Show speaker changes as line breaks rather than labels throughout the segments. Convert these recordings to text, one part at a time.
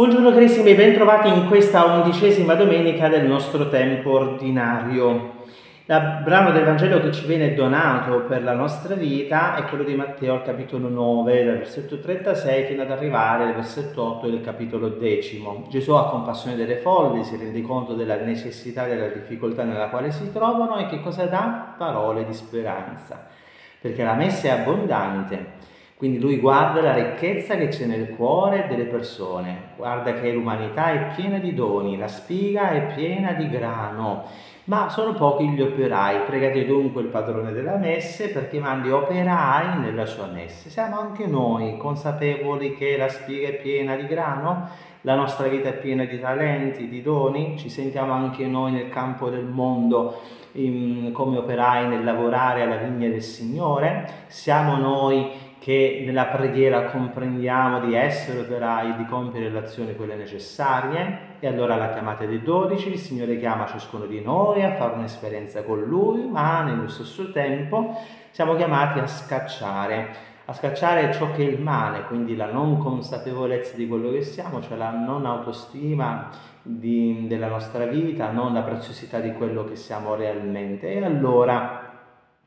Buongiorno carissimi, bentrovati in questa undicesima domenica del nostro tempo ordinario. Il brano del Vangelo che ci viene donato per la nostra vita è quello di Matteo al capitolo 9, dal versetto 36 fino ad arrivare al versetto 8 del capitolo decimo. Gesù ha compassione delle folle, si rende conto della necessità e della difficoltà nella quale si trovano e che cosa dà? Parole di speranza. Perché la messa è abbondante quindi lui guarda la ricchezza che c'è nel cuore delle persone, guarda che l'umanità è piena di doni, la spiga è piena di grano, ma sono pochi gli operai. Pregate dunque il padrone della messe perché mandi operai nella sua messe. Siamo anche noi consapevoli che la spiga è piena di grano, la nostra vita è piena di talenti, di doni, ci sentiamo anche noi nel campo del mondo in, come operai nel lavorare alla vigna del Signore, siamo noi che nella preghiera comprendiamo di essere operai, di compiere le azioni quelle necessarie e allora la chiamata dei dodici, il Signore chiama ciascuno di noi a fare un'esperienza con Lui, ma nello stesso tempo siamo chiamati a scacciare, a scacciare ciò che è il male, quindi la non consapevolezza di quello che siamo, cioè la non autostima di, della nostra vita, non la preziosità di quello che siamo realmente. E allora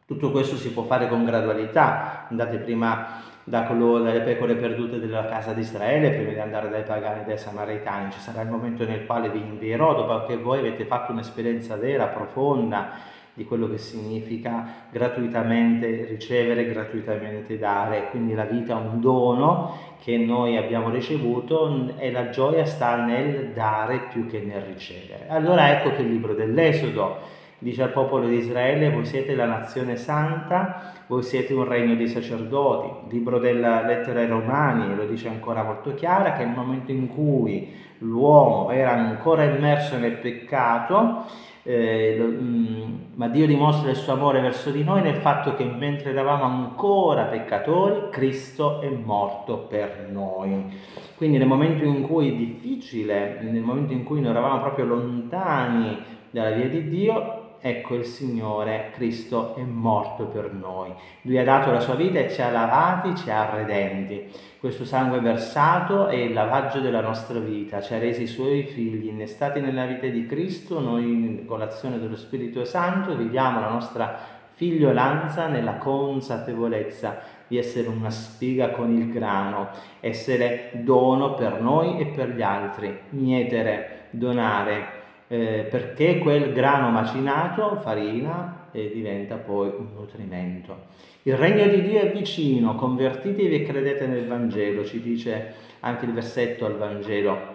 tutto questo si può fare con gradualità. Andate prima da coloro, dalle pecore perdute della casa di Israele, prima di andare dai pagani e dai samaritani. Ci sarà il momento nel quale vi invierò, dopo che voi avete fatto un'esperienza vera, profonda, di quello che significa gratuitamente ricevere, gratuitamente dare. Quindi la vita è un dono che noi abbiamo ricevuto e la gioia sta nel dare più che nel ricevere. Allora ecco che il libro dell'Esodo dice al popolo di Israele, voi siete la nazione santa, voi siete un regno di sacerdoti. libro della lettera ai Romani lo dice ancora molto chiara, che nel momento in cui l'uomo era ancora immerso nel peccato, eh, mm, ma Dio dimostra il suo amore verso di noi nel fatto che mentre eravamo ancora peccatori, Cristo è morto per noi. Quindi nel momento in cui è difficile, nel momento in cui noi eravamo proprio lontani dalla via di Dio, ecco il Signore Cristo è morto per noi. Lui ha dato la sua vita e ci ha lavati, ci ha redenti. Questo sangue versato è il lavaggio della nostra vita, ci ha resi i suoi figli, innestati nella vita di Cristo, noi con l'azione dello Spirito Santo viviamo la nostra figliolanza nella consapevolezza di essere una spiga con il grano, essere dono per noi e per gli altri, mietere, donare eh, perché quel grano macinato, farina, e diventa poi un nutrimento. Il regno di Dio è vicino, convertitevi e credete nel Vangelo, ci dice anche il versetto al Vangelo.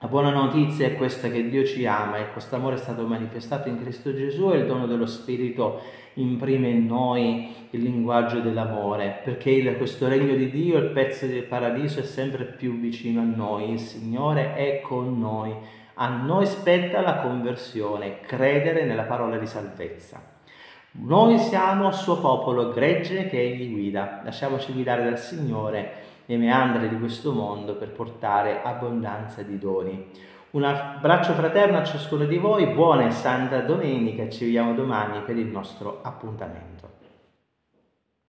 La buona notizia è questa che Dio ci ama e questo amore è stato manifestato in Cristo Gesù e il dono dello Spirito imprime in noi il linguaggio dell'amore, perché questo regno di Dio, il pezzo del paradiso è sempre più vicino a noi, il Signore è con noi a noi spetta la conversione, credere nella parola di salvezza. Noi siamo suo popolo gregge che egli guida. Lasciamoci guidare dal Signore nei meandri di questo mondo per portare abbondanza di doni. Un abbraccio fraterno a ciascuno di voi, buona e santa domenica, ci vediamo domani per il nostro appuntamento.